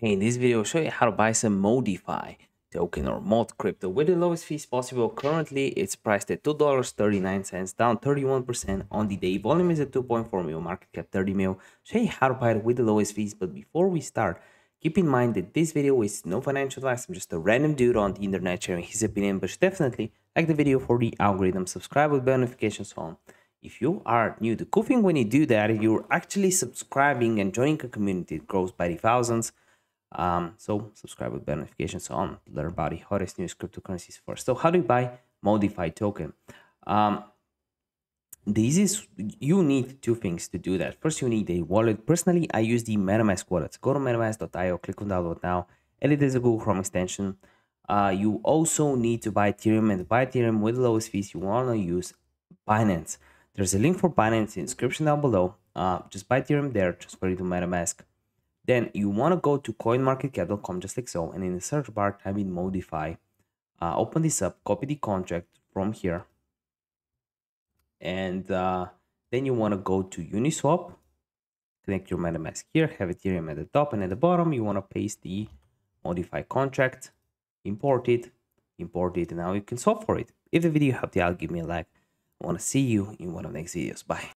Hey, in this video, I'll show you how to buy some Modefi token or Mod crypto with the lowest fees possible. Currently, it's priced at $2.39, down 31% on the day. Volume is at 2.4 mil, market cap 30 mil. Show you how to buy it with the lowest fees. But before we start, keep in mind that this video is no financial advice. I'm just a random dude on the internet sharing his opinion, but definitely like the video for the algorithm, subscribe with bell notifications on. If you are new, the cool thing when you do that, you're actually subscribing and joining a community. that grows by the thousands. Um, so subscribe with bell notifications on. Learn about the hottest news cryptocurrencies first. So how do you buy Modefi token? Um, the easiest you need two things to do that. First, you need a wallet. Personally, I use the MetaMask wallet. Go to metamask.io, click on download now, and it is a Google Chrome extension. Uh, you also need to buy Ethereum, and buy Ethereum with the lowest fees, you want to use Binance. There's a link for Binance in the description down below. Uh, just buy Ethereum there, transfer it to MetaMask. Then you want to go to coinmarketcap.com just like so, and in the search bar type in Modefi. Uh, open this up, copy the contract from here, and uh, then you want to go to Uniswap, connect your MetaMask here, have Ethereum at the top, and at the bottom you want to paste the Modefi contract, import it, import it, and now you can swap for it. If the video helped you out, give me a like. I want to see you in one of the next videos. Bye.